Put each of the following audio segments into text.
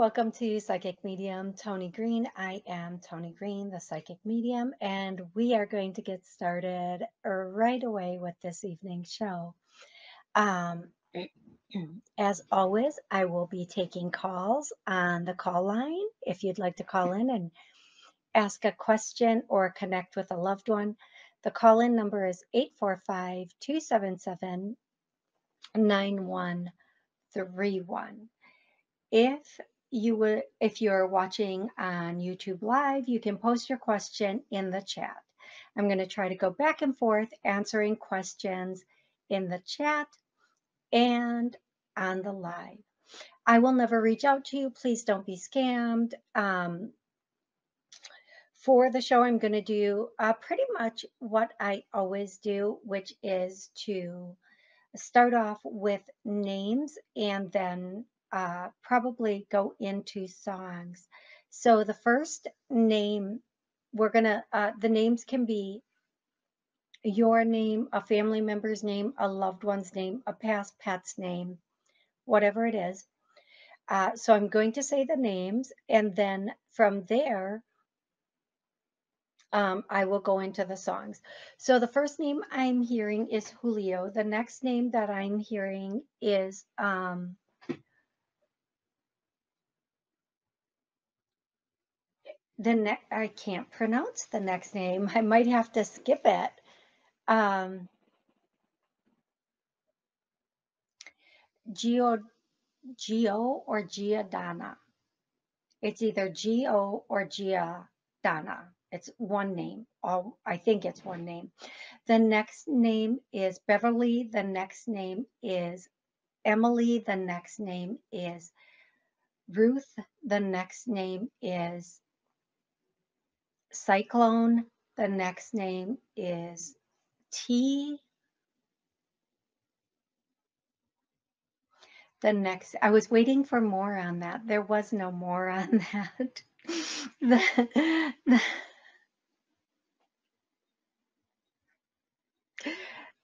welcome to Psychic Medium Toni Greene. I am Toni Greene, the Psychic Medium, and we are going to get started right away with this evening's show. Um, as always, I will be taking calls on the call line. If you'd like to call in and ask a question or connect with a loved one, the call in number is 845 277 9131. If you would, if you're watching on YouTube Live, you can post your question in the chat. I'm going to try to go back and forth answering questions in the chat and on the live. I will never reach out to you. Please don't be scammed. Um, for the show, I'm going to do uh, pretty much what I always do, which is to start off with names and then uh, probably go into songs. So the first name, we're gonna, uh, the names can be your name, a family member's name, a loved one's name, a past pet's name, whatever it is. Uh, so I'm going to say the names, and then from there, um, I will go into the songs. So the first name I'm hearing is Julio. The next name that I'm hearing is um, the I can't pronounce the next name. I might have to skip it. Um, Gio, Gio or Giordana. It's either Gio or Giordana. It's one name. All I think it's one name. The next name is Beverly. The next name is Emily. The next name is Ruth. The next name is Cyclone. The next name is T. The next, I was waiting for more on that. There was no more on that. the, the,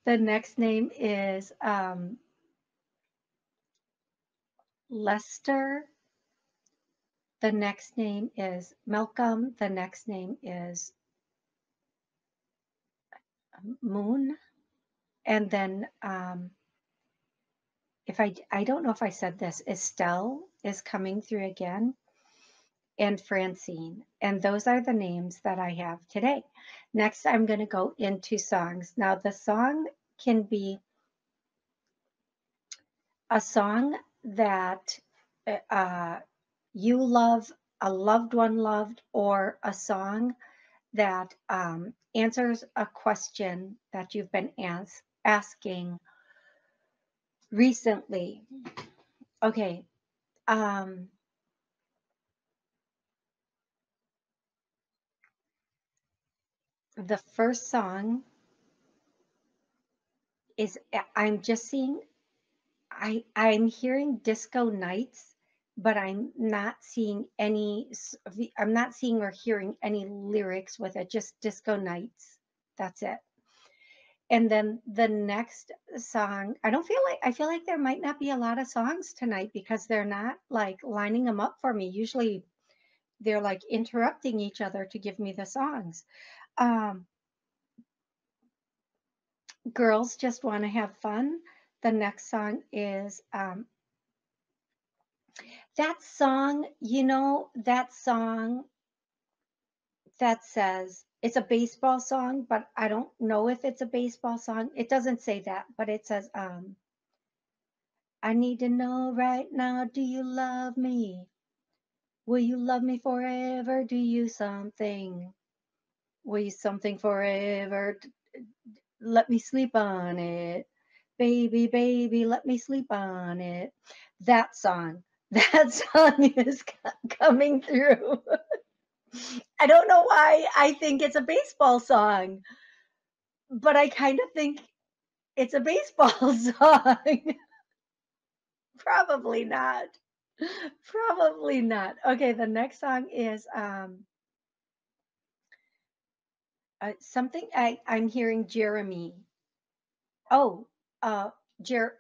the next name is um, Lester. The next name is Malcolm. The next name is Moon. And then um, if I, I don't know if I said this, Estelle is coming through again and Francine. And those are the names that I have today. Next, I'm going to go into songs. Now, the song can be a song that uh, you love, a loved one loved, or a song that um, answers a question that you've been as asking recently. Okay. Um, the first song is I'm just seeing I I'm hearing disco nights but I'm not seeing any, I'm not seeing or hearing any lyrics with it, just disco nights. That's it. And then the next song, I don't feel like, I feel like there might not be a lot of songs tonight because they're not like lining them up for me. Usually they're like interrupting each other to give me the songs. Um, girls just want to have fun. The next song is um, that song, you know, that song that says it's a baseball song, but I don't know if it's a baseball song. It doesn't say that, but it says, um, I need to know right now, do you love me? Will you love me forever? Do you something? Will you something forever? Let me sleep on it. Baby, baby, let me sleep on it. That song that song is coming through. I don't know why I think it's a baseball song, but I kind of think it's a baseball song. Probably not. Probably not. Okay, the next song is um uh, something I I'm hearing Jeremy. Oh, uh Jer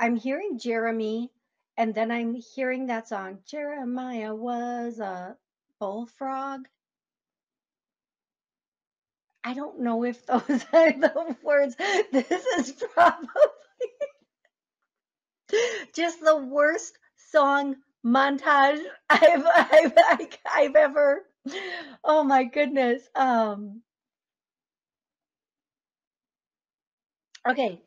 I'm hearing Jeremy and then I'm hearing that song, Jeremiah was a bullfrog. I don't know if those are the words. This is probably just the worst song montage I've I've I've, I've ever. Oh my goodness. Um. Okay.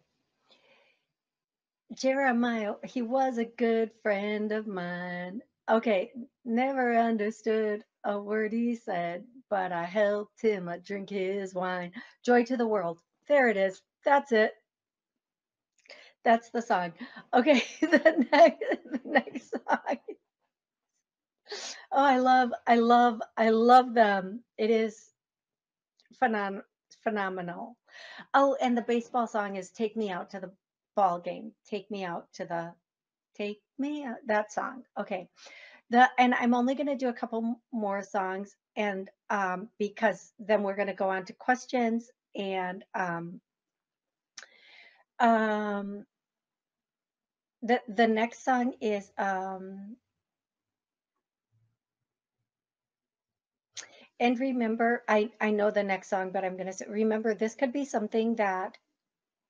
Jeremiah, he was a good friend of mine. Okay, never understood a word he said, but I helped him a drink his wine. Joy to the world. There it is. That's it. That's the song. Okay, the next, the next song. Oh, I love, I love, I love them. It is phenom- phenomenal. Oh, and the baseball song is "Take Me Out to the Ball Game." Take me out to the, take me out. That song. Okay, the and I'm only going to do a couple more songs, and um, because then we're going to go on to questions and um, um, the the next song is um, and remember I I know the next song, but I'm going to remember this could be something that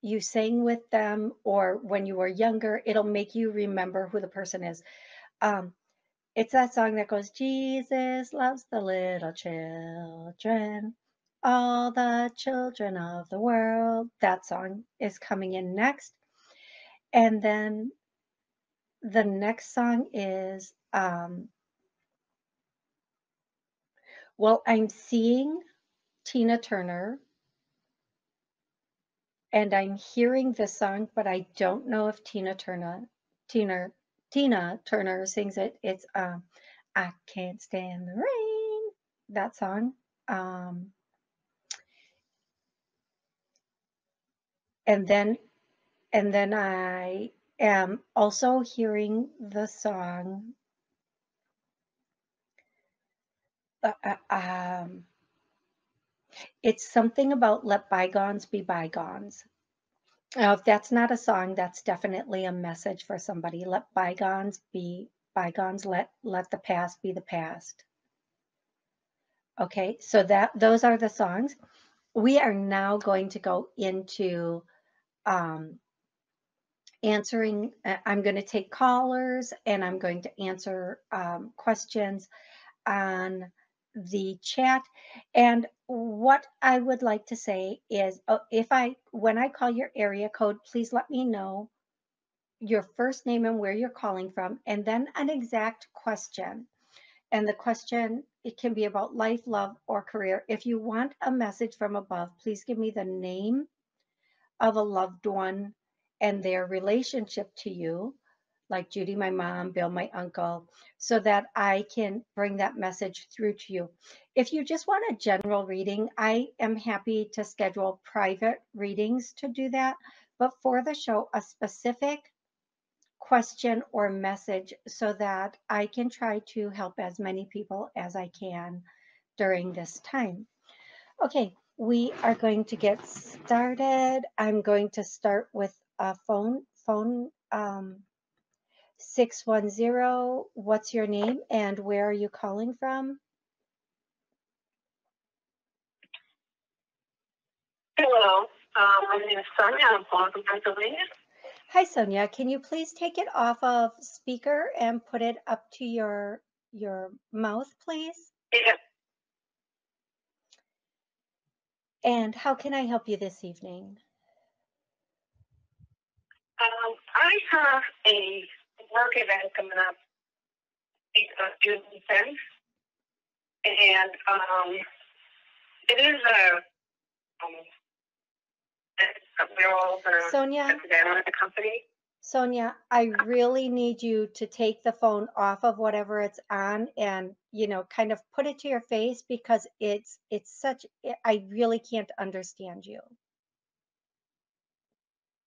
you sang with them or when you were younger. It'll make you remember who the person is. Um, it's that song that goes, Jesus loves the little children, all the children of the world. That song is coming in next. And then the next song is, um, well, I'm seeing Tina Turner and I'm hearing this song, but I don't know if Tina Turner, Tina, Tina Turner sings it. It's um, I can't stand the rain. That song. Um, and then, and then I am also hearing the song. Uh, uh, um, it's something about let bygones be bygones. Now, if that's not a song, that's definitely a message for somebody. Let bygones be bygones. Let let the past be the past. Okay, so that those are the songs. We are now going to go into um, answering. uh, I'm going to take callers and I'm going to answer um, questions on the chat. And what I would like to say is uh, if I, when I call your area code, please let me know your first name and where you're calling from, and then an exact question. And the question, it can be about life, love, or career. If you want a message from above, please give me the name of a loved one and their relationship to you, like Judy, my mom, Bill, my uncle, so that I can bring that message through to you. If you just want a general reading, I am happy to schedule private readings to do that. But for the show, a specific question or message so that I can try to help as many people as I can during this time. Okay, we are going to get started. I'm going to start with a phone phone um, 610. What's your name and where are you calling from? Hello, um, my name is Sonia. I'm calling from Pennsylvania. Hi, Sonia. Can you please take it off of speaker and put it up to your your mouth, please? Yeah. And how can I help you this evening? Um, I have a work event coming up uh, June 10th, and um, it is a um, we're all gonna Sonia, sit down at the company. Sonia, I really need you to take the phone off of whatever it's on and, you know, kind of put it to your face because it's it's such I really can't understand you.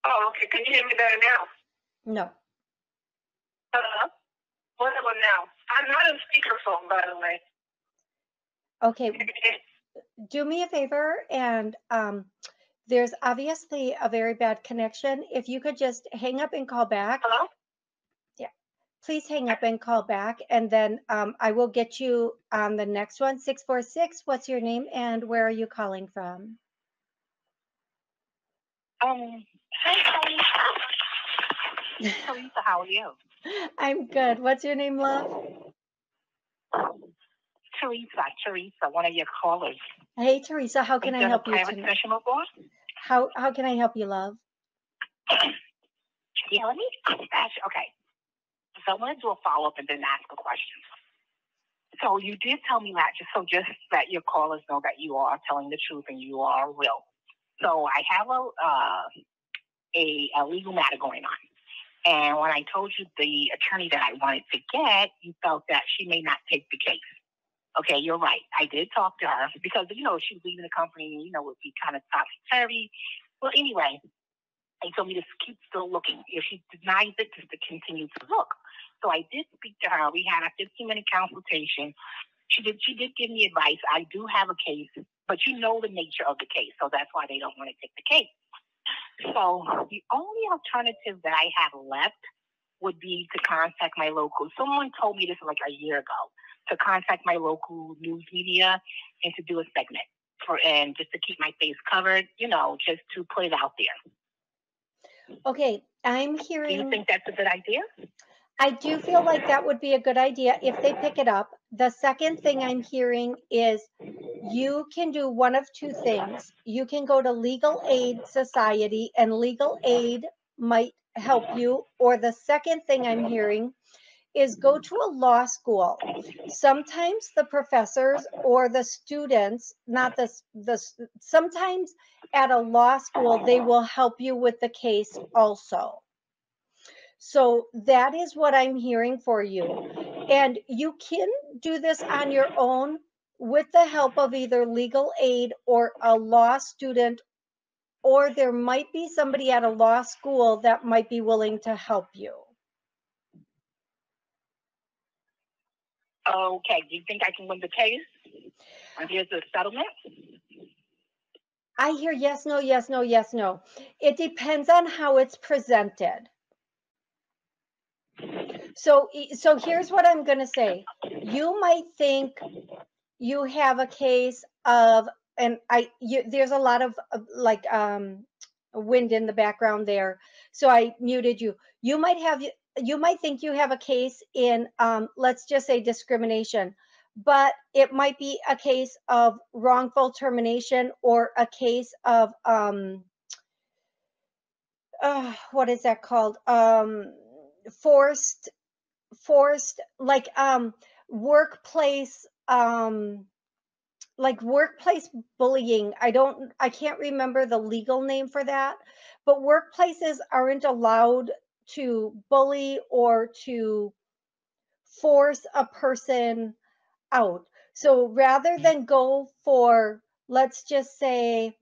Oh, okay. Can you hear me better now? No. Hello. What about now? I'm not on speakerphone, by the way. Okay, do me a favor and um there's obviously a very bad connection. If you could just hang up and call back. Hello. Yeah. please hang up and call back, and then um, I will get you on the next one. 646, what's your name and where are you calling from? Um, hey. Teresa, how are you? I'm good. What's your name, love? Teresa, Teresa, one of your callers. Hey, Teresa, how can I help you private tonight? session before? How, how can I help you, love? Yeah, let me ask. Okay. So I want to do a follow up and then ask a question. So you did tell me that, just so just that your callers know that you are telling the truth and you are real. So I have a uh, a, a legal matter going on. And when I told you the attorney that I wanted to get, you felt that she may not take the case. Okay, you're right. I did talk to her because you know she was leaving the company. and, You know, it would be kind of topsy turvy. Well, anyway, they told me to keep still looking. If she denies it, just to continue to look. So I did speak to her. We had a 15 minute consultation. She did. She did give me advice. I do have a case, but you know the nature of the case, so that's why they don't want to take the case. So the only alternative that I have left would be to contact my local. Someone told me this like a year ago to contact my local news media and to do a segment for and just to keep my face covered. You know, just to put it out there. Okay, I'm hearing. Do you think that's a good idea? I do feel like that would be a good idea if they pick it up. The second thing I'm hearing is you can do one of two things. You can go to Legal Aid Society and Legal Aid might help you. Or the second thing I'm hearing is go to a law school. Sometimes the professors or the students, not the, the, sometimes at a law school, they will help you with the case also. So that is what I'm hearing for you. And you can do this on your own with the help of either legal aid or a law student, or there might be somebody at a law school that might be willing to help you. Okay. Do you think I can win the case? Here's the settlement. I hear yes, no, yes, no, yes, no. It depends on how it's presented. So, so here's what I'm going to say. You might think you have a case of, and I, you, there's a lot of of, like um, wind in the background there. So I muted you. You might have, you might think you have a case in, um, let's just say discrimination, but it might be a case of wrongful termination or a case of, um, uh, what is that called? Um, forced forced like um workplace um like workplace bullying. I don't i can't remember the legal name for that but workplaces aren't allowed to bully or to force a person out. So rather than go for let's just say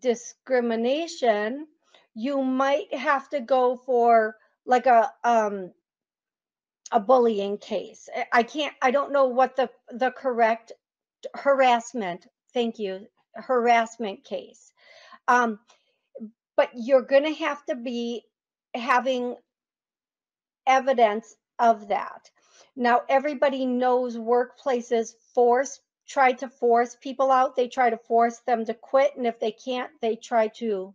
discrimination you might have to go for like a um a bullying case. I- can't, I don't know what the, the correct harassment, thank you, harassment case. Um, but you're going to have to be having evidence of that. Now, everybody knows workplaces force, try to force people out. They try to force them to quit. And if they can't, they try to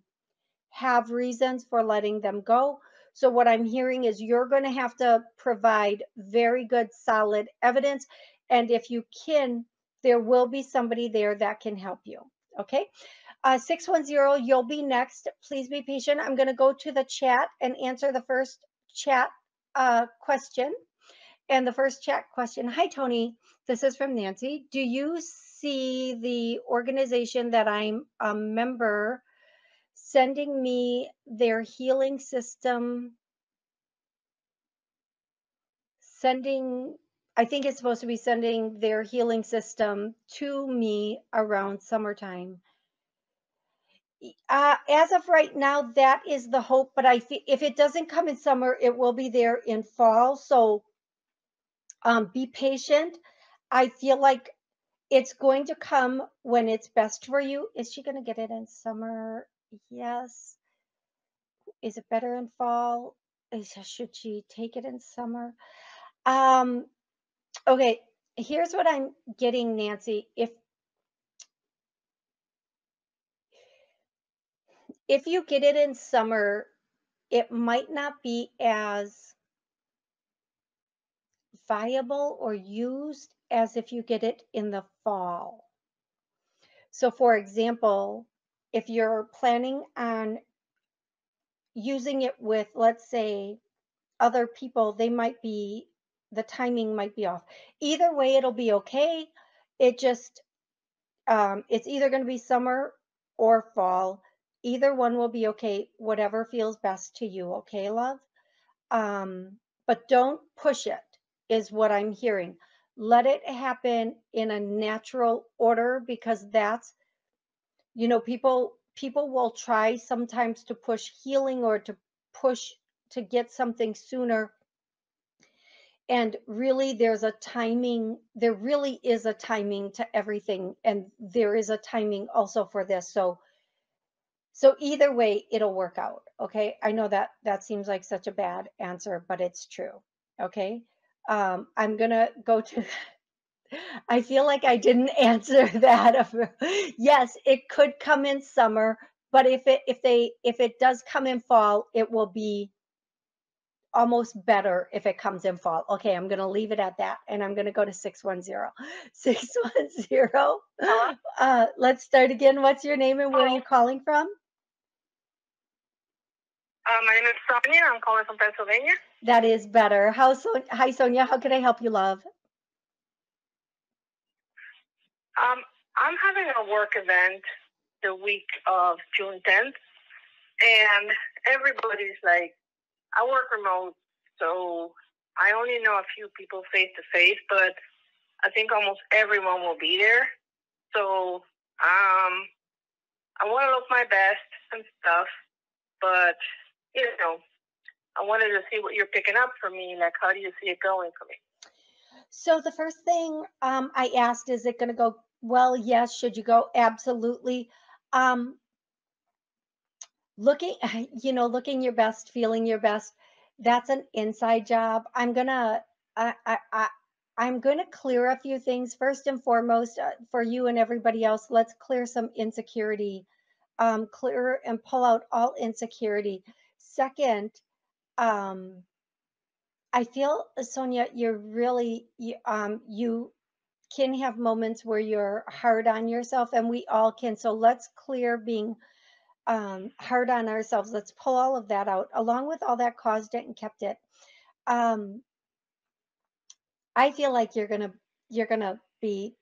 have reasons for letting them go. So what I'm hearing is you're going to have to provide very good, solid evidence. And if you can, there will be somebody there that can help you. Okay. Uh, 610, you'll be next. Please be patient. I'm going to go to the chat and answer the first chat uh, question. And the first chat question Hi, Toni. This is from Nancy. Do you see the organization that I'm a member sending me their healing system, sending, I think it's supposed to be sending their healing system to me around summertime. Uh, as of right now, that is the hope, but I if it doesn't come in summer, it will be there in fall. So um, be patient. I feel like it's going to come when it's best for you. Is she going to get it in summer? Yes. Is it better in fall? is- should she take it in summer? Um, okay, here's what I'm getting, Nancy. If if you get it in summer, it might not be as viable or used as if you get it in the fall. So, for example, if you're planning on using it with, let's say, other people, they might be, the timing might be off. Either way, it'll be okay. It just, um, it's either going to be summer or fall. Either one will be okay, whatever feels best to you, okay, love? Um, but don't push it, is what I'm hearing. Let it happen in a natural order because that's, you know, people people will try sometimes to push healing or to push to get something sooner. And really, there's a timing, there really is a timing to everything. And there is a timing also for this. So, so either way, it'll work out. Okay. I know that that seems like such a bad answer, but it's true. Okay. Um, I'm to go to, I feel like I didn't answer that. yes, it could come in summer, but if it, if they, if it does come in fall, it will be almost better if it comes in fall. Okay, I'm going to leave it at that and I'm going to go to 610. 610. Uh, let's start again. What's your name and where are you calling from? Uh, my name is Sonia. I'm calling from Pennsylvania. That is better. How so? Hi, Sonia. How can I help you, love? Um, I'm having a work event the week of June 10th, and everybody's like, I work remote, so I only know a few people face to face, but I think almost everyone will be there. So, um, I want to look my best and stuff, but you know, I wanted to see what you're picking up for me. Like, how do you see it going for me? So the first thing um, I asked, is it going to go well? Yes. Should you go? Absolutely. Um, looking, you know, looking your best, feeling your best. That's an inside job. I'm gonna, I, I, I I'm gonna clear a few things. First and foremost, uh, for you and everybody else, let's clear some insecurity. Um, clear and pull out all insecurity. Second, um, I feel, Sonia, you're really, you, um, you can have moments where you're hard on yourself, and we all can. So let's clear being um, hard on ourselves. Let's pull all of that out, along with all that caused it and kept it. Um, I feel like you're gonna, you're gonna be,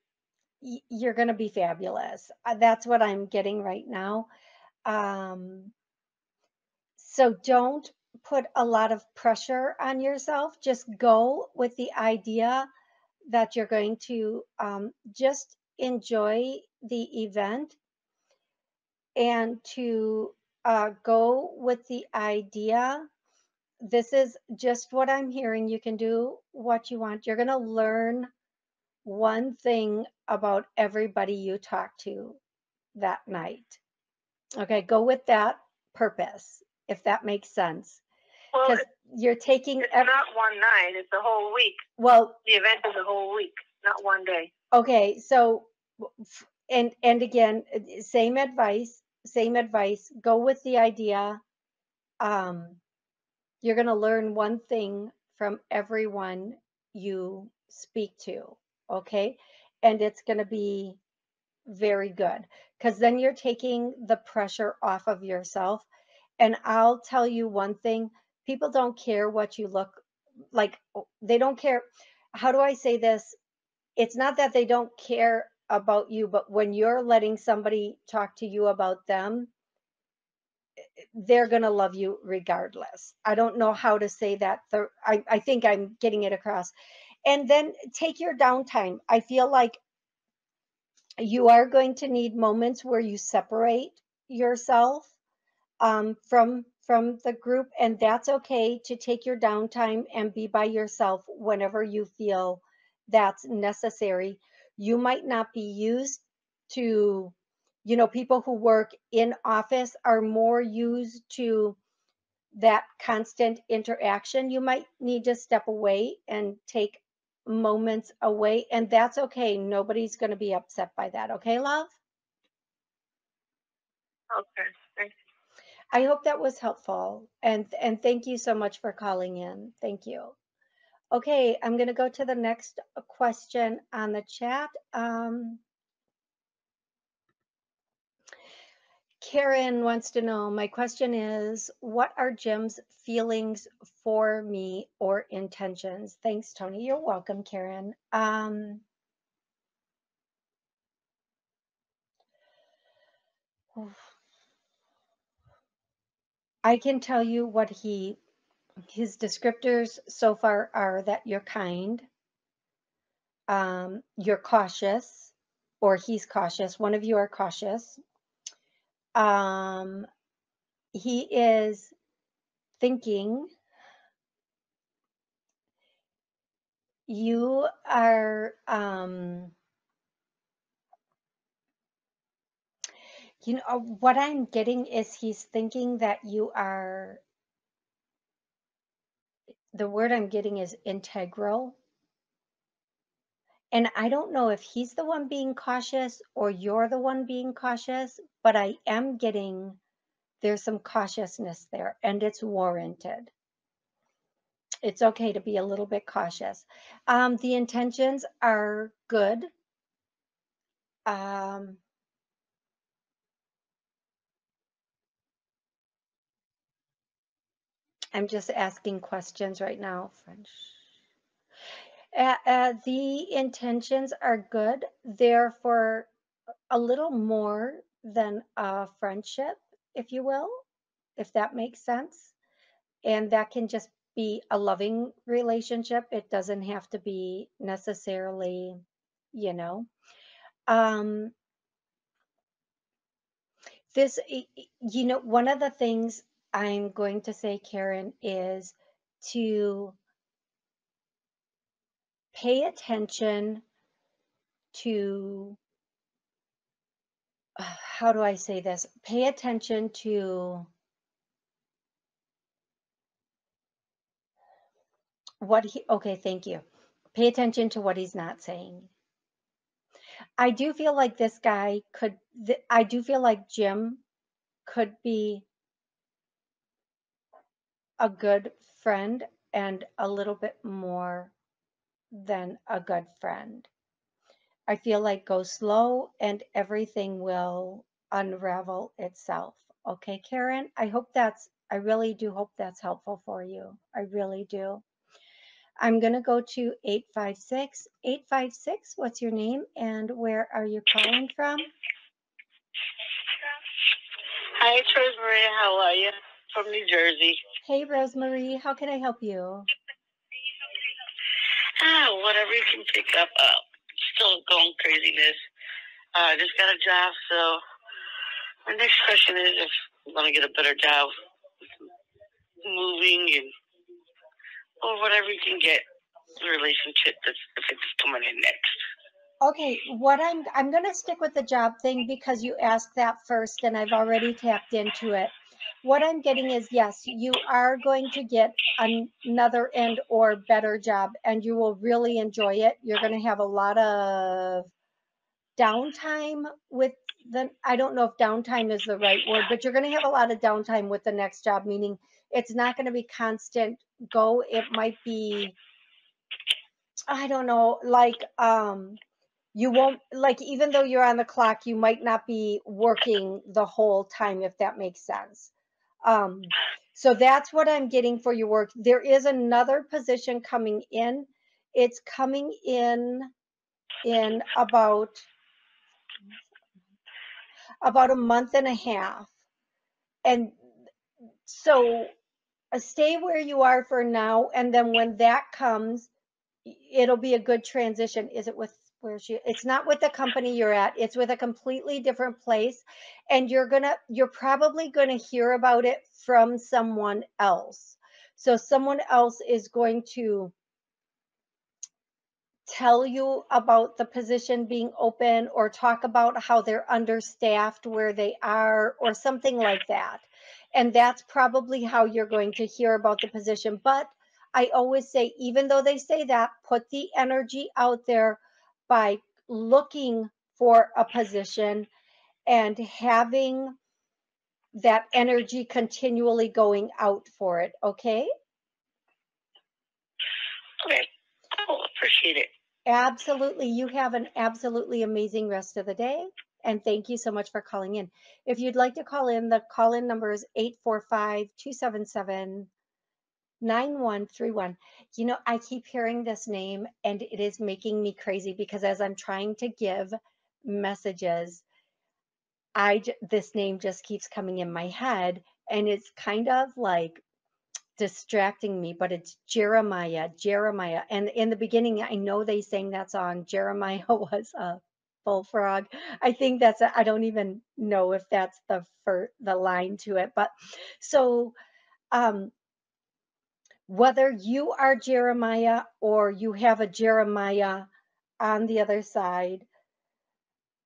you're gonna be fabulous. Uh, That's what I'm getting right now. Um, so don't put a lot of pressure on yourself. Just go with the idea that you're going to um, just enjoy the event and to uh, go with the idea. This is just what I'm hearing. You can do what you want. You're going to learn one thing about everybody you talk to that night. Okay, go with that purpose, if that makes sense. Well, you're taking, it's ev- not one night; it's the whole week. well, The event is a whole week, not one day. Okay, so and and again, same advice, same advice. Go with the idea. Um, you're going to learn one thing from everyone you speak to, okay? And it's going to be very good because then you're taking the pressure off of yourself. And I'll tell you one thing, people don't care what you look like. They don't care. How do I say this? it's not that they don't care about you, but when you're letting somebody talk to you about them, they're going to love you regardless. I don't know how to say that. I, I think I'm getting it across. And then take your downtime. I feel like you are going to need moments where you separate yourself um, from from the group, and that's okay to take your downtime and be by yourself whenever you feel that's necessary. You might not be used to, you know, people who work in office are more used to that constant interaction, you might need to step away and take moments away. And that's okay. Nobody's going to be upset by that. Okay, love? Okay. I hope that was helpful. And, and thank you so much for calling in. Thank you. Okay, I'm going to go to the next question on the chat. Um, Karen wants to know, my question is, what are Jim's feelings for me or intentions? Thanks, Toni. You're welcome, Karen. Um, I can tell you what he, his descriptors so far are that you're kind, um, you're cautious, or he's cautious. One of you are cautious um, he is thinking you are um, you know uh, what i'm getting is he's thinking that you are the word i'm getting is integral and I don't know if he's the one being cautious or you're the one being cautious, but I am getting there's some cautiousness there and it's warranted. It's okay to be a little bit cautious. Um, the intentions are good. Um, I'm just asking questions right now. French. Uh, uh, the intentions are good. They're for a little more than a friendship, if you will, if that makes sense. And that can just be a loving relationship. It doesn't have to be necessarily, you know. Um, this, you know, one of the things I'm going to say, Karen, is to pay attention to uh, how do I say this? Pay attention to what he, okay, thank you. Pay attention to what he's not saying. I do feel like this guy could, I do feel like Jim could be a good friend and a little bit more than a good friend. I feel like go slow and everything will unravel itself. Okay, Karen, I hope that's, I really do hope that's helpful for you. I really do. I'm going to go to 856. 856, what's your name and where are you calling from? Hi, it's Rosemary. How are you? From New Jersey. Hey, Rosemary. How can I help you? Ah, whatever you can pick up. Uh, still going craziness. I uh, just got a job, so my next question is if I'm gonna get a better job, moving and or whatever you can get relationship that's if it's coming in next. Okay, what I'm I'm gonna stick with the job thing because you asked that first, and I've already tapped into it what I'm getting is yes, you are going to get another and or better job and you will really enjoy it. You're going to have a lot of downtime with the, I don't know if downtime is the right word, but you're going to have a lot of downtime with the next job, meaning it's not going to be constant go. It might be, I don't know, like, um, you won't like even though you're on the clock you might not be working the whole time if that makes sense um, so that's what I'm getting for your work. There is another position coming in. It's coming in in about about a month and a half. And so uh, stay where you are for now. And then when that comes, it'll be a good transition. Is it with where she it's not with the company you're at it's with a completely different place and you're gonna you're probably gonna hear about it from someone else so someone else is going to tell you about the position being open or talk about how they're understaffed where they are or something like that And that's probably how you're going to hear about the position. But I always say, even though they say that, put the energy out there by looking for a position and having that energy continually going out for it. Okay. Okay. I'll appreciate it. Absolutely. You have an absolutely amazing rest of the day. And thank you so much for calling in. If you'd like to call in, the call in number is 845 277 9131. You know, I keep hearing this name and it is making me crazy because as I'm trying to give messages, I this name just keeps coming in my head and it's kind of like distracting me, but it's Jeremiah, Jeremiah. And in the beginning, I know they sang that song. Jeremiah was a bullfrog. I think that's, I don't even know if that's the fir- the line to it. But so, um, whether you are Jeremiah or you have a Jeremiah on the other side,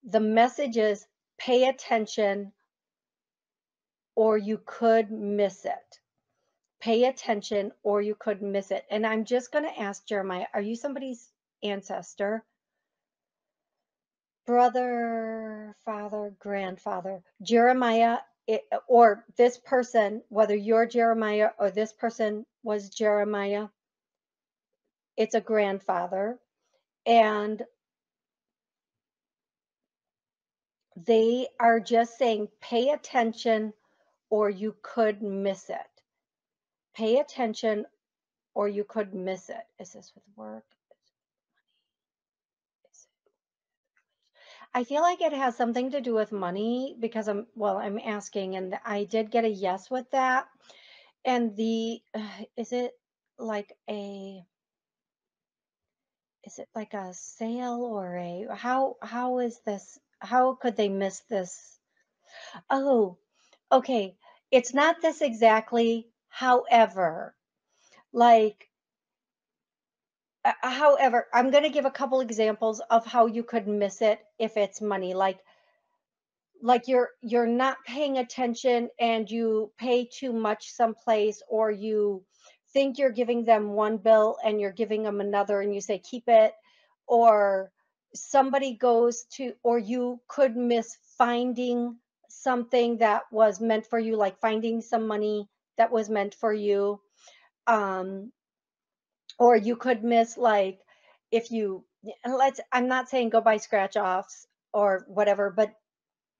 the message is pay attention or you could miss it. Pay attention or you could miss it. And I'm just going to ask Jeremiah, are you somebody's ancestor? Brother, father, grandfather, Jeremiah, it, or this person, whether you're Jeremiah or this person was Jeremiah, it's a grandfather. And they are just saying, pay attention or you could miss it. Pay attention or you could miss it. Is this with work? Is it- I feel like it has something to do with money because I'm, well, I'm asking and I did get a yes with that. And the, is it like a, is it like a sale or a, how, how is this, how could they miss this? Oh, okay. It's not this exactly. However, like, uh, however, I'm going to give a couple examples of how you could miss it if it's money. Like, like you're you're not paying attention and you pay too much someplace or you think you're giving them one bill and you're giving them another and you say keep it or somebody goes to or you could miss finding something that was meant for you like finding some money that was meant for you um or you could miss like if you let's i'm not saying go buy scratch offs or whatever but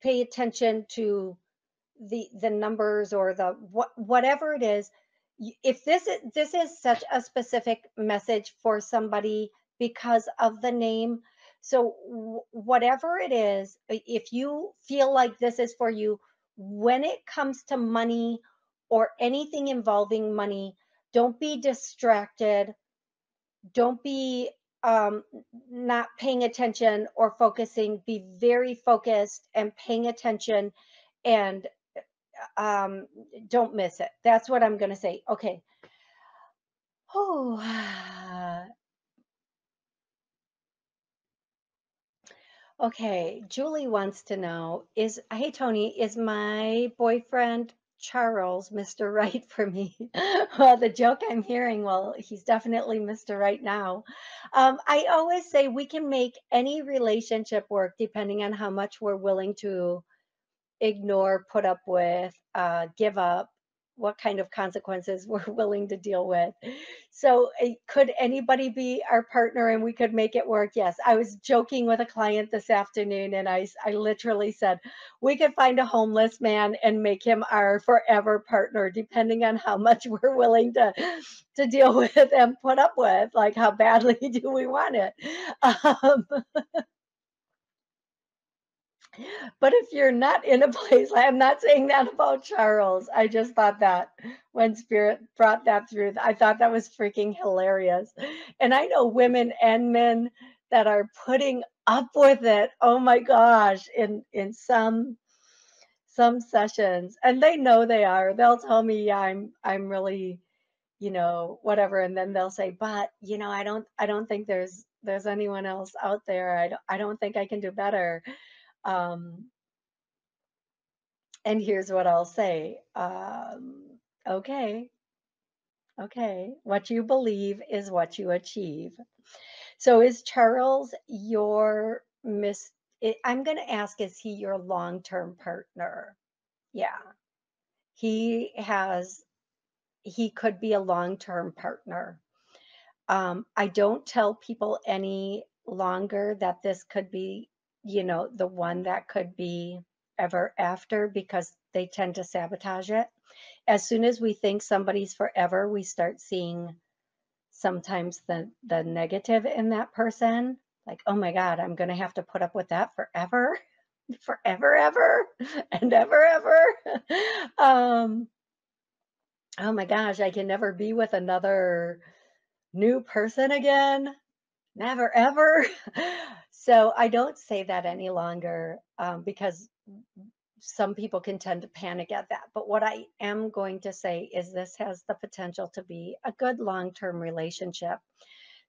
pay attention to the the numbers or the what whatever it is. If this is this is such a specific message for somebody because of the name so whatever it is if you feel like this is for you when it comes to money or anything involving money don't be distracted don't be um, not paying attention or focusing. Be very focused and paying attention and um, don't miss it. That's what I'm going to say. Okay. Oh, okay. Julie wants to know is, hey, Toni, is my boyfriend Charles Mr. Right for me? well, the joke I'm hearing, well, he's definitely Mr. Right now. Um, I always say we can make any relationship work depending on how much we're willing to ignore, put up with, uh, give up, what kind of consequences we're willing to deal with. So, uh, could anybody be our partner and we could make it work? Yes. I was joking with a client this afternoon and I, I literally said, we could find a homeless man and make him our forever partner, depending on how much we're willing to, to deal with and put up with. Like, how badly do we want it? Um, But if you're not in a place, I'm not saying that about Charles. I just thought that when Spirit brought that through, I thought that was freaking hilarious. And I know women and men that are putting up with it. Oh my gosh, in in some some sessions, and they know they are. They'll tell me, yeah, I'm I'm really, you know, whatever, and then they'll say, but you know, I don't I don't think there's there's anyone else out there. I don't I don't think I can do better. Um, and here's what I'll say. Um, okay. Okay. What you believe is what you achieve. So is Charles your miss? I'm going to ask, is he your long-term partner? Yeah. He has, he could be a long-term partner. Um, I don't tell people any longer that this could be, you know, the one that could be ever after because they tend to sabotage it. As soon as we think somebody's forever, we start seeing sometimes the the negative in that person. Like, oh my God, I'm gonna have to put up with that forever, forever, ever, and ever, ever. um, oh my gosh, I can never be with another new person again. Never, ever. so I don't say that any longer um, because some people can tend to panic at that. But what I am going to say is this has the potential to be a good long term relationship.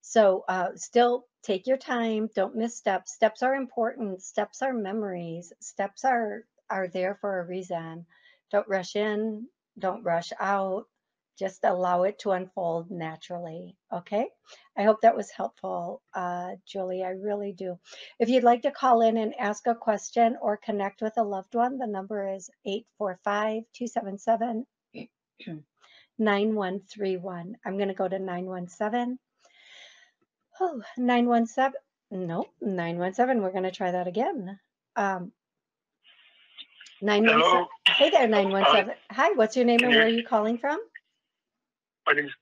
So uh, still take your time. Don't miss steps. Steps are important. Steps are memories. Steps are are there for a reason. Don't rush in. Don't rush out just allow it to unfold naturally. Okay. I hope that was helpful, uh, Julie. I really do. If you'd like to call in and ask a question or connect with a loved one, the number is 845 277 9131. I'm going to go to 917. Oh, 917. Nope, 917. We're going to try that again. Um, 917. Hey there, 917. Hi, what's your name and where are you calling from? My name is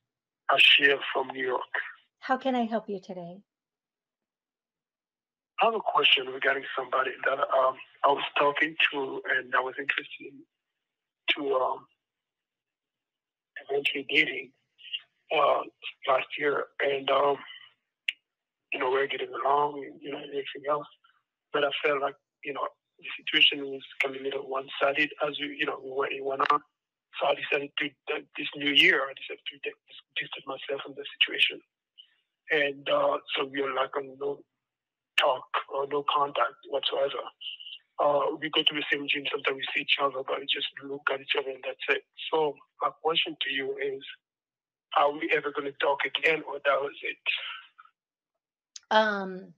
Ashir from New York. How can I help you today? I have a question regarding somebody that um, I was talking to and I was interested to um, eventually dating uh, last year. And, um, you know, we're getting along and, you know, everything else. But I felt like, you know, the situation was kind of a little one sided as we, you know, we went on. So I decided to, uh, this new year, I decided to distance myself from the situation. And uh, so we are like on no talk or no contact whatsoever. Uh, we go to the same gym, sometimes we see each other, but we just look at each other and that's it. So my question to you is, are we ever going to talk again or that was it? Um,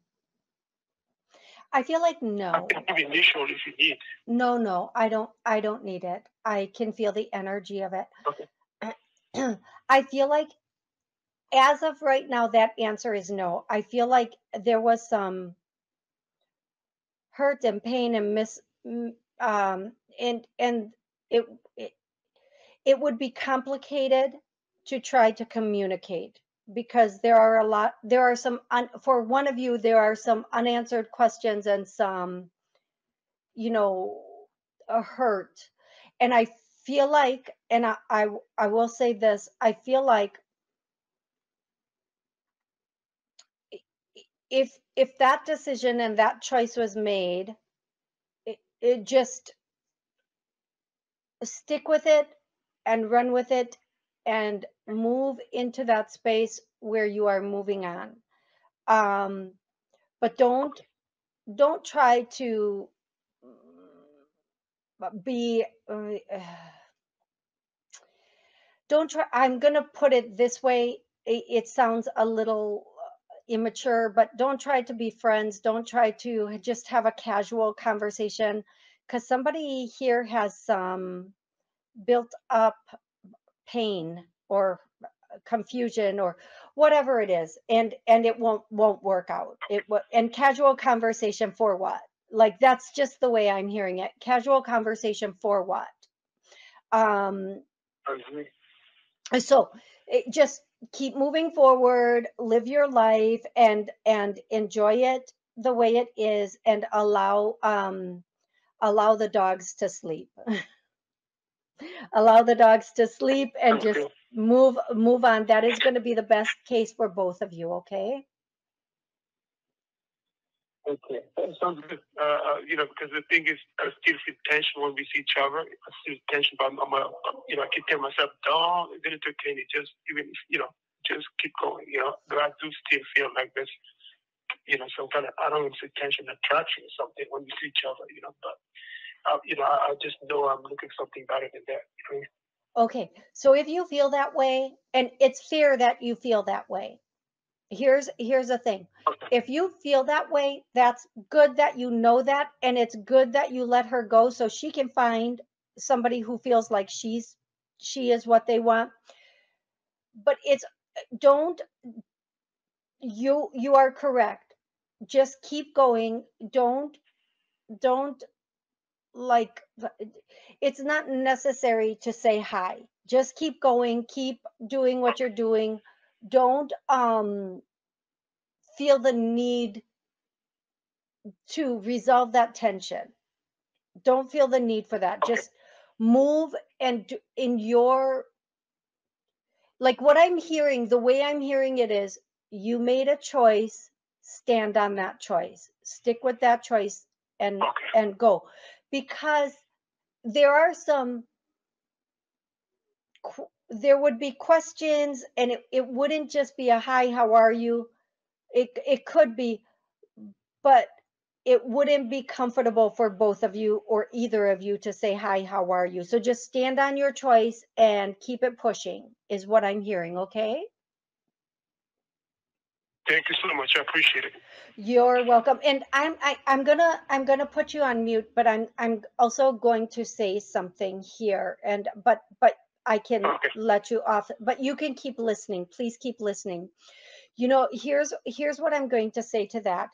I feel like no. I can give initial if you need. No, no, I don't. I don't need it. I can feel the energy of it. Okay. I feel like, as of right now, that answer is no. I feel like there was some hurt and pain and miss, um, and and it it it would be complicated to try to communicate because there are a lot there are some un, for one of you there are some unanswered questions and some you know a hurt. And i feel like and I, I i will say this i feel like if if that decision and that choice was made it, it just stick with it and run with it and move into that space where you are moving on. Um, but don't don't try to mm, be uh, don't try i'm going to put it this way it, it sounds a little uh, immature but don't try to be friends don't try to just have a casual conversation because somebody here has some built up pain or uh, confusion or whatever it is and and it won't won't work out. It and casual conversation for what? Like that's just the way i'm hearing it. Casual conversation for what? Um so it, just keep moving forward live your life and and enjoy it the way it is and allow um allow the dogs to sleep allow the dogs to sleep and just move move on. That is going to be the best case for both of you okay? Okay. That sounds good. Uh, uh, you know because the thing is i still feel tension when we see each other. I feel tension but i'm, I'm a, you know i keep telling myself don't it's okay just even if, you know just keep going you know? But i do still feel like this you know some kind of i don't even say tension attraction or something when we see each other you know but I, you know, I, I just know I'm looking something better than that. You know? Okay, so if you feel that way, and it's fair that you feel that way, here's here's the thing. Okay. If you feel that way, that's good that you know that, and it's good that you let her go so she can find somebody who feels like she's she is what they want. But it's don't you you are correct. Just keep going. Don't don't like it's not necessary to say hi. Just keep going keep doing what you're doing. Don't um feel the need to resolve that tension. Don't feel the need for that. Okay. just move and do, in your like what i'm hearing the way i'm hearing it is you made a choice stand on that choice. Stick with that choice and Okay. and go because there are some there would be questions and it, it wouldn't just be a hi how are you it it could be but it wouldn't be comfortable for both of you or either of you to say hi how are you so just stand on your choice and keep it pushing is what i'm hearing okay Thank you so much. I appreciate it. You're welcome. And I'm I, I'm gonna I'm gonna put you on mute, but I'm I'm also going to say something here. And but but I can Okay. let you off, but you can keep listening. Please keep listening. You know, here's here's what I'm going to say to that.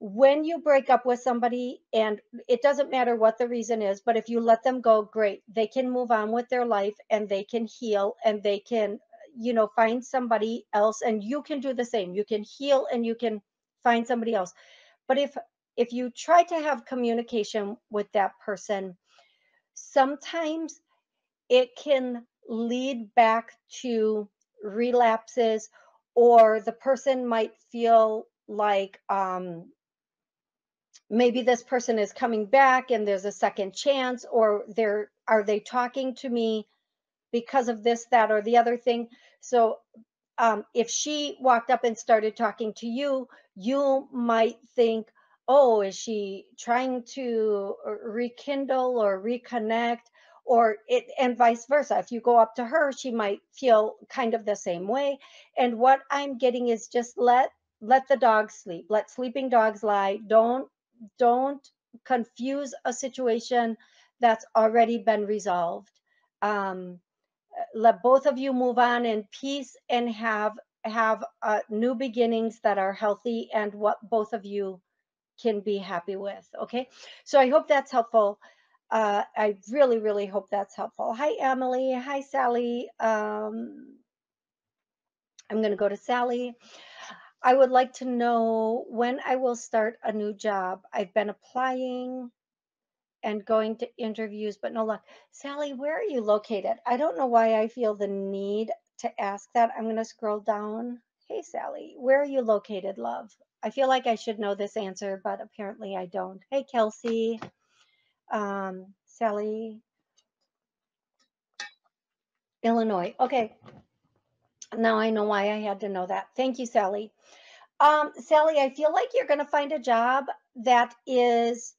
When you break up with somebody, and it doesn't matter what the reason is, but if you let them go, great. They can move on with their life and they can heal and they can, you know, find somebody else and you can do the same. You can heal and you can find somebody else. But if if you try to have communication with that person, sometimes it can lead back to relapses or the person might feel like um, maybe this person is coming back and there's a second chance or they're are they talking to me because of this that or the other thing so um, if she walked up and started talking to you you might think oh is she trying to uh, rekindle or reconnect? Or it and vice versa. If you go up to her she might feel kind of the same way. And what i'm getting is just let let the dogs sleep. Let sleeping dogs lie. Don't don't confuse a situation that's already been resolved. Um, let both of you move on in peace and have have uh, new beginnings that are healthy and what both of you can be happy with okay so i hope that's helpful uh, i really really hope that's helpful hi emily hi sally um, i'm going to go to sally I would like to know when I will start a new job. I've been applying and going to interviews, but no luck. Sally, where are you located? I don't know why I feel the need to ask that. I'm going to scroll down. Hey, Sally, where are you located, love? I feel like I should know this answer, but apparently I don't. Hey, Kelsey. Um, Sally, Illinois. Okay. Now I know why I had to know that. Thank you, Sally. Um, Sally, I feel like you're going to find a job that is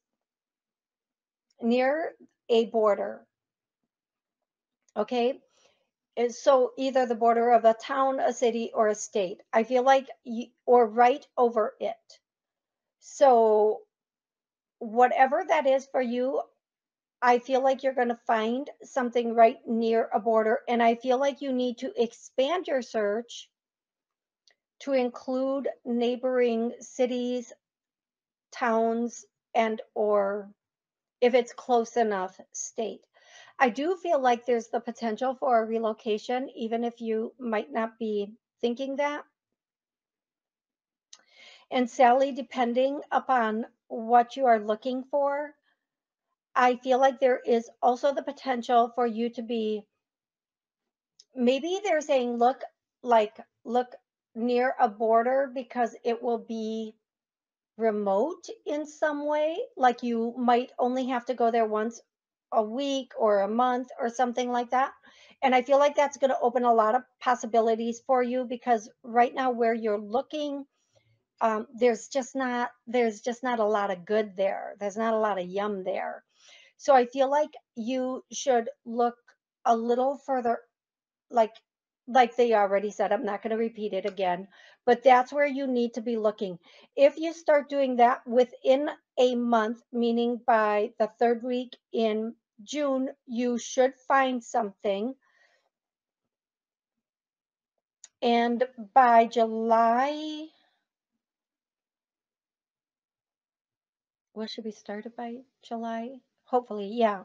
near a border. Okay. And So either the border of a town, a city, or a state. I feel like, you, or right over it. So whatever that is for you, I feel like you're going to find something right near a border. And I feel like you need to expand your search to include neighboring cities, towns, and or if it's close enough, state. I do feel like there's the potential for a relocation, even if you might not be thinking that. And Sally, depending upon what you are looking for, I feel like there is also the potential for you to be maybe they're saying look like look near a border because it will be remote in some way like you might only have to go there once a week or a month or something like that and i feel like that's going to open a lot of possibilities for you because right now where you're looking um, there's just not there's just not a lot of good there there's not a lot of yum there So I feel like you should look a little further, like like they already said. I'm not going to repeat it again, but that's where you need to be looking. If you start doing that within a month, meaning by the third week in June, you should find something. And by July, what should be started by July? Hopefully, yeah.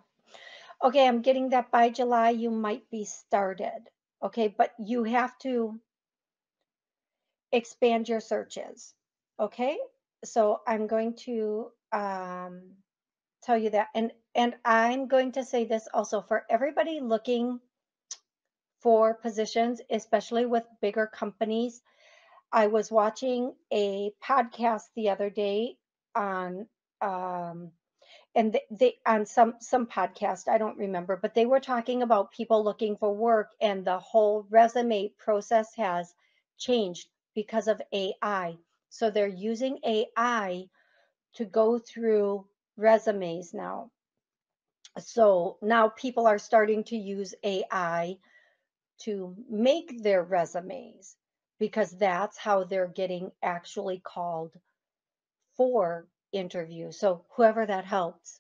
Okay, I'm getting that by July you might be started. Okay, but you have to expand your searches. Okay, so I'm going to um, tell you that, and and I'm going to say this also for everybody looking for positions, especially with bigger companies. I was watching a podcast the other day on um, and they, they on some some podcast i don't remember but they were talking about people looking for work and the whole resume process has changed because of ai so they're using ai to go through resumes now so now people are starting to use ai to make their resumes because that's how they're getting actually called for interview. So whoever that helps,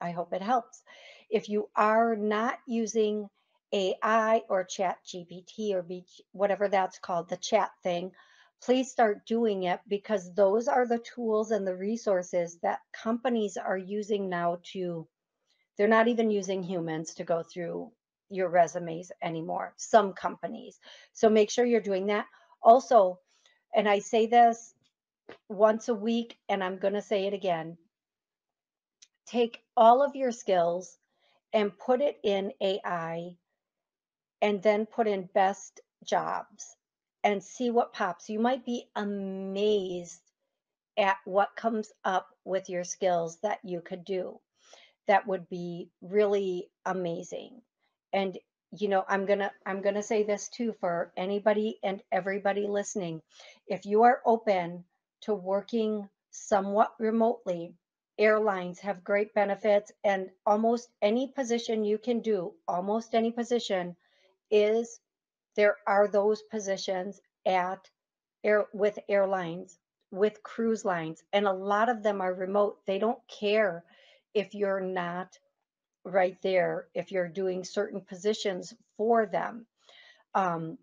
I hope it helps. If you are not using AI or chat GPT or whatever that's called, the chat thing, please start doing it because those are the tools and the resources that companies are using now to, they're not even using humans to go through your resumes anymore, some companies. So make sure you're doing that. Also, and I say this once a week, and I'm going to say it again. Take all of your skills and put it in AI and then put in best jobs and see what pops. You might be amazed at what comes up with your skills that you could do. That would be really amazing. And you know, I'm going to I'm going to say this too for anybody and everybody listening. If you are open to working somewhat remotely, airlines have great benefits and almost any position you can do, almost any position is there are those positions at air with airlines, with cruise lines, and a lot of them are remote. They don't care if you're not right there, if you're doing certain positions for them. Um,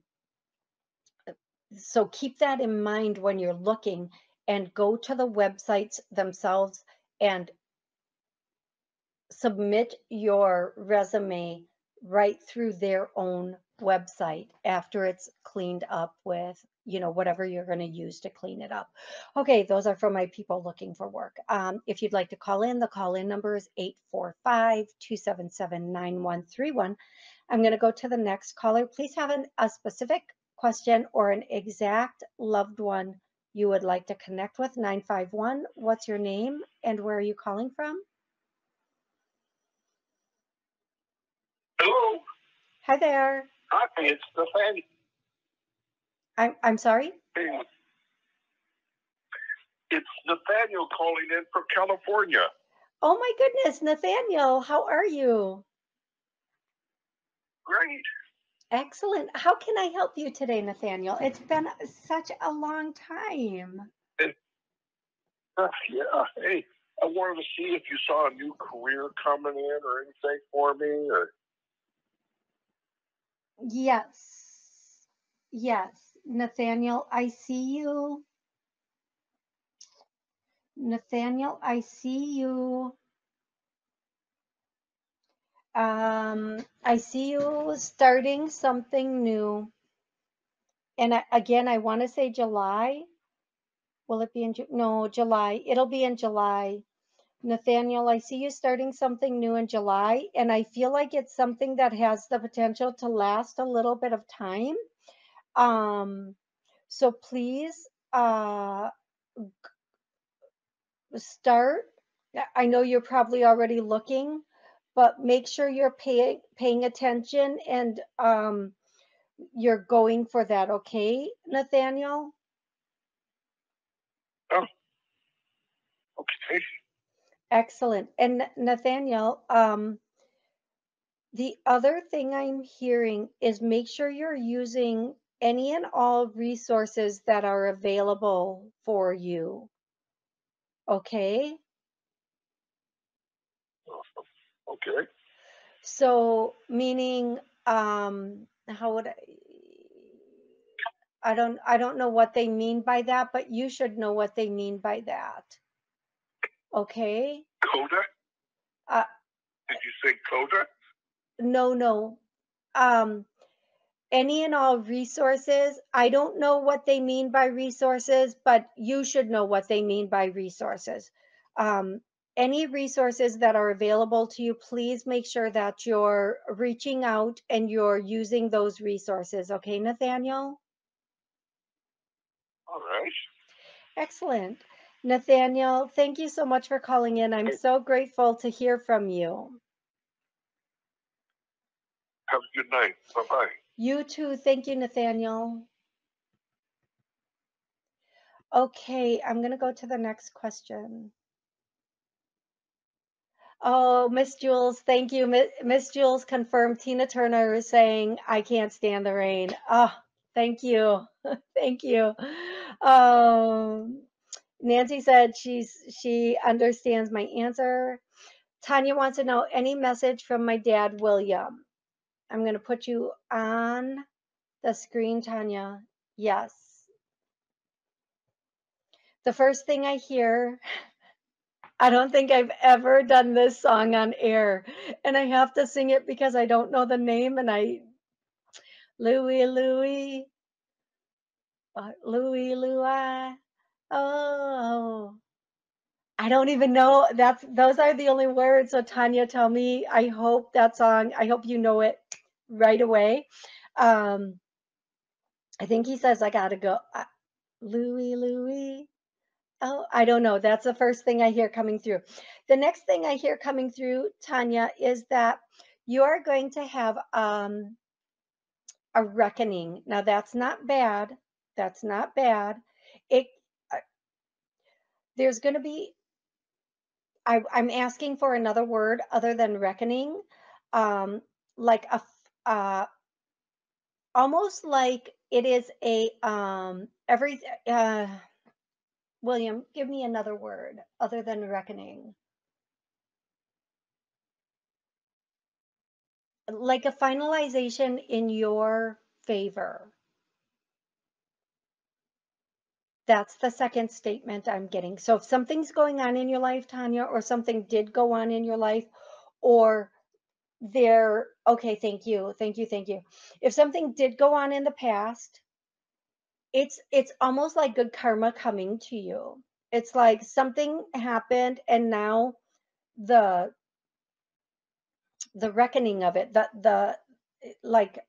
so keep that in mind when you're looking and go to the websites themselves and submit your resume right through their own website after it's cleaned up with you know whatever you're going to use to clean it up okay those are for my people looking for work um, if you'd like to call in the call in number is 845-277-9131 i'm going to go to the next caller please have an, a specific question or an exact loved one you would like to connect with 951. What's your name and where are you calling from? Hello. Hi there. Hi, it's Nathaniel. I'm, I'm sorry? It's Nathaniel calling in from California. Oh my goodness, Nathaniel, how are you? Great. Excellent. How can I help you today, Nathaniel? It's been such a long time. Uh, yeah. Hey, I wanted to see if you saw a new career coming in or anything for me or Yes. Yes. Nathaniel, I see you. Nathaniel, I see you um, I see you starting something new. And I, again, I want to say July. Will it be in Ju- no July? It'll be in July. Nathaniel, I see you starting something new in July, and I feel like it's something that has the potential to last a little bit of time. Um, so please uh, start. I know you're probably already looking, but make sure you're paying paying attention and um, you're going for that. Okay, Nathaniel. Oh, okay. Excellent. And Nathaniel, um, the other thing I'm hearing is make sure you're using any and all resources that are available for you. Okay? Okay. So, meaning, um, how would I? I don't, I don't know what they mean by that, but you should know what they mean by that. Okay? Coda? Uh, Did you say Coda? no, no. Um, any and all resources. I don't know what they mean by resources, but you should know what they mean by resources. Um, any resources that are available to you, please make sure that you're reaching out and you're using those resources. Okay, Nathaniel? All right. Excellent. Nathaniel, thank you so much for calling in. I'm so grateful to hear from you. Have a good night. Bye bye. You too. Thank you, Nathaniel. Okay, I'm going to go to the next question. Oh, Miss Jules, thank you. Miss Jules confirmed Tina Turner is saying, I can't stand the rain. Oh, thank you. thank you. Um, Nancy said she's she understands my answer. Tanya wants to know any message from my dad, William. I'm going to put you on the screen, Tanya. Yes. The first thing I hear, I don't think I've ever done this song on air, and I have to sing it because I don't know the name. And I, Louie, Louie, Louie, Louie, oh, I don't even know. That's those are the only words. So Tanya, tell me. I hope that song. I hope you know it right away. Um, I think he says I gotta go. Louie, Louie. Oh, I don't know. That's the first thing I hear coming through. The next thing I hear coming through, Tanya, is that you are going to have um, a reckoning. Now, that's not bad. That's not bad. It there's going to be. I, I'm asking for another word other than reckoning, um, like a, uh, almost like it is a um, every. Uh, William, give me another word other than reckoning. Like a finalization in your favor. That's the second statement I'm getting. So if something's going on in your life, Tanya, or something did go on in your life, or there, okay, thank you, thank you, thank you. If something did go on in the past, it's it's almost like good karma coming to you. It's like something happened and now the the reckoning of it, the the like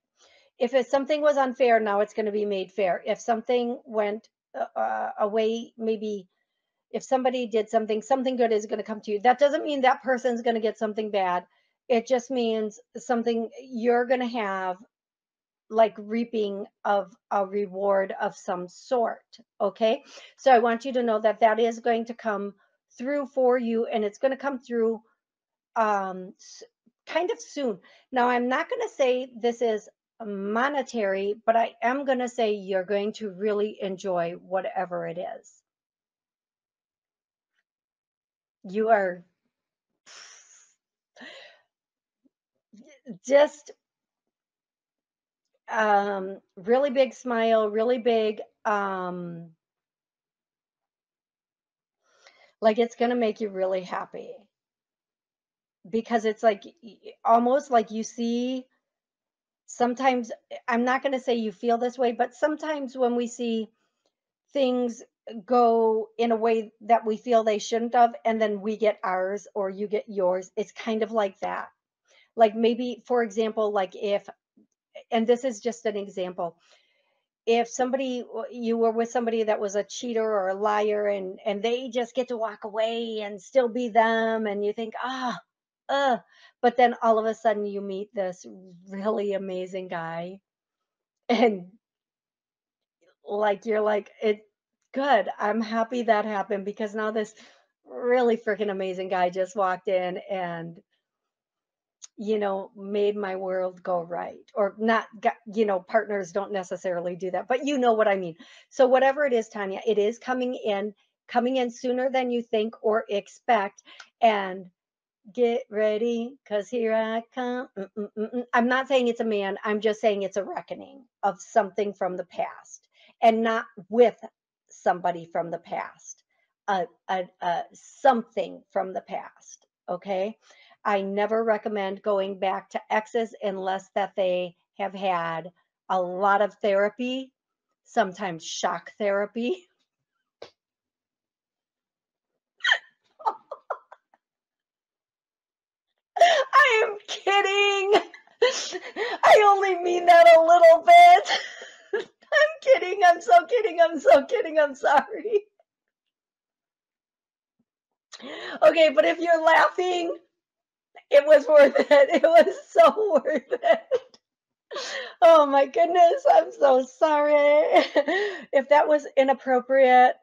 if something was unfair, now it's going to be made fair. If something went uh, uh, away, maybe if somebody did something, something good is going to come to you. That doesn't mean that person's going to get something bad. It just means something you're going to have like reaping of a reward of some sort. Okay. So I want you to know that that is going to come through for you and it's going to come through um, kind of soon. Now, I'm not going to say this is monetary, but I am going to say you're going to really enjoy whatever it is. You are just um, really big smile, really big, um, like it's going to make you really happy because it's like almost like you see sometimes i'm not going to say you feel this way but sometimes when we see things go in a way that we feel they shouldn't have and then we get ours or you get yours it's kind of like that. Like maybe for example like if and this is just an example. If somebody you were with somebody that was a cheater or a liar and and they just get to walk away and still be them and you think ah uh but then all of a sudden you meet this really amazing guy and like you're like it good i'm happy that happened because now this really freaking amazing guy just walked in and you know made my world go right. Or not you know partners don't necessarily do that but you know what i mean. So whatever it is tanya it is coming in coming in sooner than you think or expect and get ready because here i come Mm, mm, mm, mm. i'm not saying it's a man i'm just saying it's a reckoning of something from the past and not with somebody from the past a, a, a something from the past okay i never recommend going back to exes unless that they have had a lot of therapy sometimes shock therapy I am kidding. I only mean that a little bit. I'm kidding. I'm so kidding. I'm so kidding. I'm sorry. Okay, but if you're laughing, it was worth it. It was so worth it. Oh my goodness. I'm so sorry. If that was inappropriate,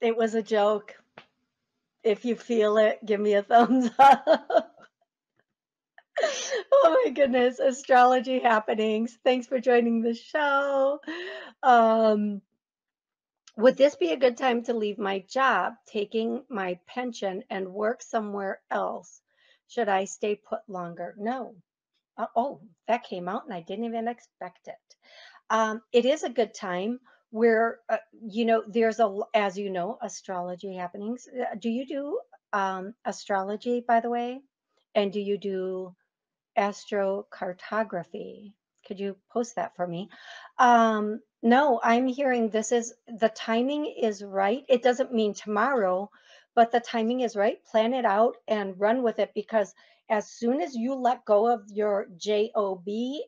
it was a joke. If you feel it, give me a thumbs up. Oh my goodness, astrology happenings. Thanks for joining the show. Um, would this be a good time to leave my job, taking my pension, and work somewhere else? Should I stay put longer? No. Uh, oh, that came out and I didn't even expect it. Um, it is a good time where, uh, you know, there's a as you know, astrology happenings. Uh, Do you do um, astrology, by the way? And do you do astrocartography? Could you post that for me? Um, no, I'm hearing this is the timing is right. It doesn't mean tomorrow, but the timing is right. Plan it out and run with it because as soon as you let go of your job,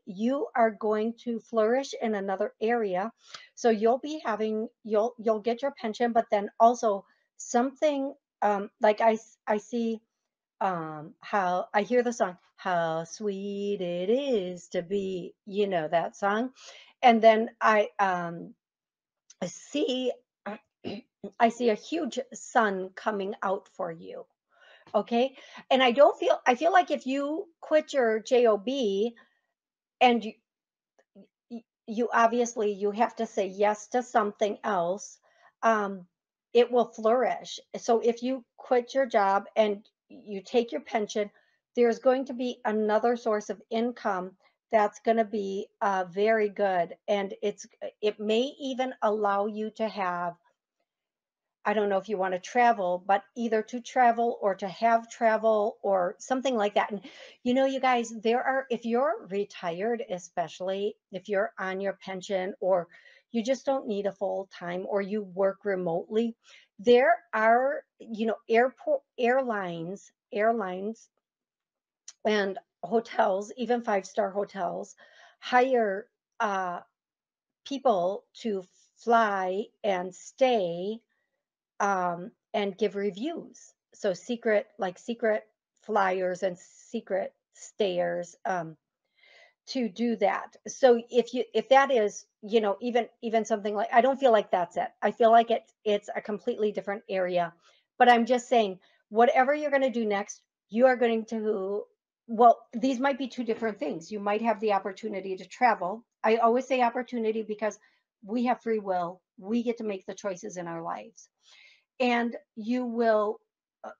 you are going to flourish in another area. So you'll be having you'll you'll get your pension, but then also something um, like I see um how I hear the song how sweet it is to be you know that song and then I um I see I see a huge sun coming out for you okay? And I don't feel I feel like if you quit your job and you you obviously you have to say yes to something else um it will flourish. So if you quit your job and you take your pension there's going to be another source of income that's going to be uh, very good. And it's it may even allow you to have I don't know if you want to travel, but either to travel or to have travel or something like that. And you know, you guys, there are, if you're retired, especially if you're on your pension or you just don't need a full time or you work remotely, there are, you know, airport airlines, airlines and hotels, even five star hotels, hire uh, people to fly and stay um, and give reviews. So secret, like secret flyers and secret stairs um, to do that. So if you if that is you know even even something like I don't feel like that's it. I feel like it's it's a completely different area. But I'm just saying whatever you're going to do next, you are going to well these might be two different things. You might have the opportunity to travel. I always say opportunity because we have free will. We get to make the choices in our lives and you will uh,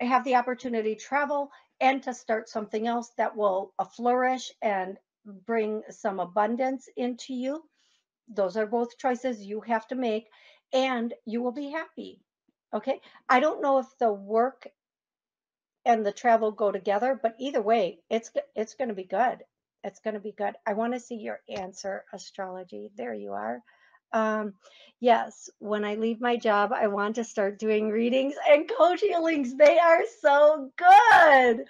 have the opportunity to travel and to start something else that will uh, flourish and bring some abundance into you. Those are both choices you have to make, and you will be happy. Okay. I don't know if the work and the travel go together, but either way, it's it's going to be good. It's going to be good. I want to see your answer, astrology. There you are. Um, yes, when I leave my job, I want to start doing readings and coach healings. They are so good.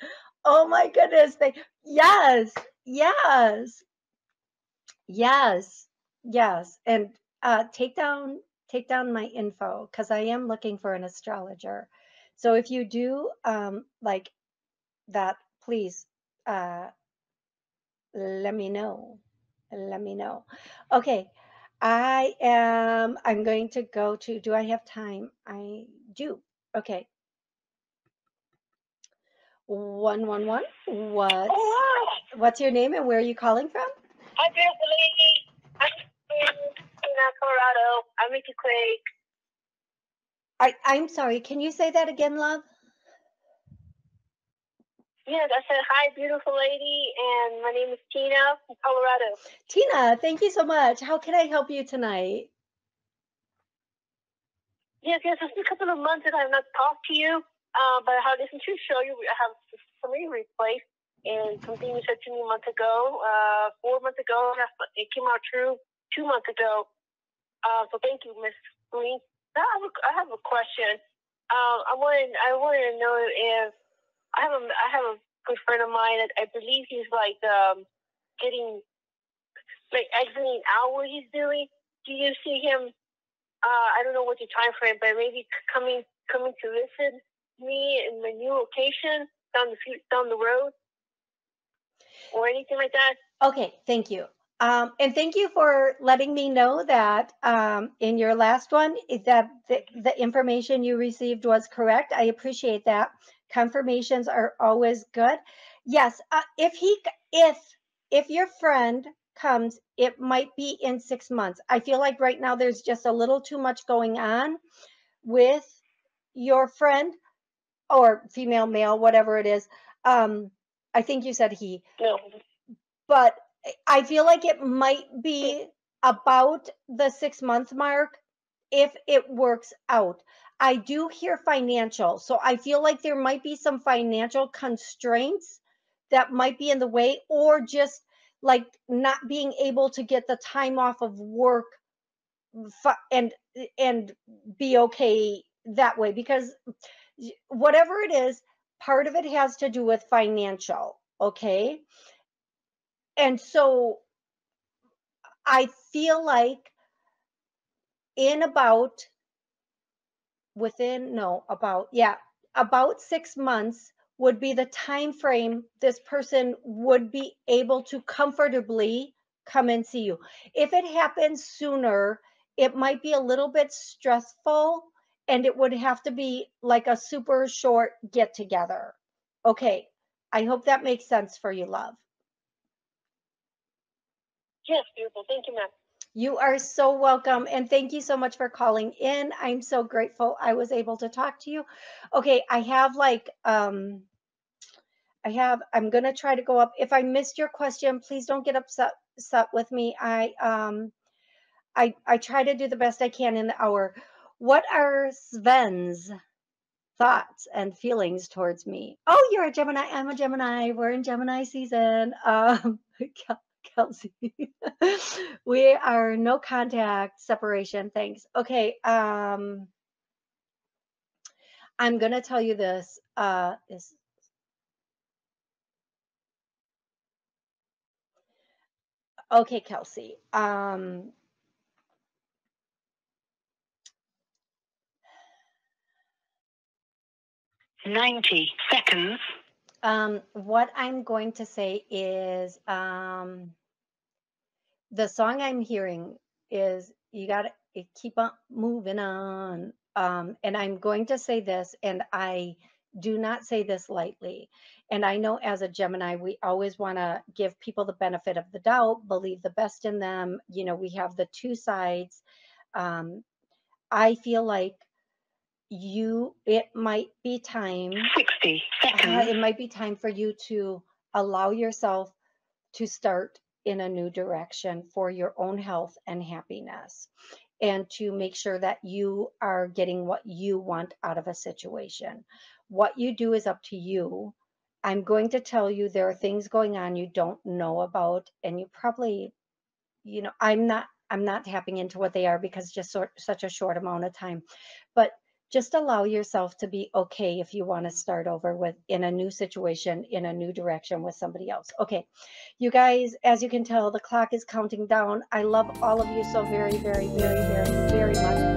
Oh my goodness. They yes, yes, yes, yes. And uh take down take down my info because I am looking for an astrologer. So if you do um like that, please uh let me know. Let me know. Okay. I am, I'm going to go to, do I have time? I do. Okay. 111. What? Wow. What's your name and where are you calling from? Lady. I'm in Tina, Colorado. I'm Mickey Quake. I, I'm sorry. Can you say that again, love? Yes, I said hi, beautiful lady, and my name is Tina from Colorado. Tina, thank you so much. How can I help you tonight? Yes, yes, it's been a couple of months that I've not talked to you, uh, but I have listened to your show. You I have some replays and something you said to me a month ago, uh, four months ago. It came out true two months ago. Uh, so thank you, Miss Greene. Now I have a, I have a question. Um, I wanted I wanted to know if I have a I have a good friend of mine. that I believe he's like um, getting like exiting out what he's doing. Do you see him? Uh, I don't know what your time frame, but maybe coming coming to visit me in my new location down the down the road or anything like that. Okay, thank you. Um, and thank you for letting me know that um, in your last one that the, the information you received was correct. I appreciate that. Confirmations are always good. Yes, uh, if he if if your friend comes, it might be in six months. I feel like right now there's just a little too much going on with your friend or female, male, whatever it is. Um, I think you said he. No. But I feel like it might be about the six month mark if it works out. I do hear financial. So I feel like there might be some financial constraints that might be in the way, or just like not being able to get the time off of work mm, and and be okay that way because whatever it is part of it has to do with financial okay and so I feel like in about within no about yeah about six months would be the time frame this person would be able to comfortably come and see you if it happens sooner it might be a little bit stressful and it would have to be like a super short get together okay i hope that makes sense for you love Yes, beautiful. Thank you, ma'am. You are so welcome. And thank you so much for calling in. I'm so grateful I was able to talk to you. Okay, I have like, um, I have, I'm going to try to go up. If I missed your question, please don't get upset, upset with me. I, um, I, I try to do the best I can in the hour. What are Sven's thoughts and feelings towards me? Oh, you're a Gemini. I'm a Gemini. We're in Gemini season. Um, Kelsey. we are no contact separation. Thanks. Okay. Um, I'm going to tell you this. Uh, is okay, Kelsey. Um, Ninety seconds. Um, what I'm going to say is um, the song I'm hearing is you got to keep on moving on. Um, and I'm going to say this, and I do not say this lightly. And I know as a Gemini, we always want to give people the benefit of the doubt, believe the best in them. You know, we have the two sides. Um, I feel like you it might be time 60 uh, seconds. it might be time for you to allow yourself to start in a new direction for your own health and happiness and to make sure that you are getting what you want out of a situation. What you do is up to you. I'm going to tell you there are things going on you don't know about and you probably you know i'm not i'm not tapping into what they are because just sort, such a short amount of time. But just allow yourself to be okay if you want to start over with in a new situation in a new direction with somebody else. Okay you guys as you can tell the clock is counting down. I love all of you so very very very very very much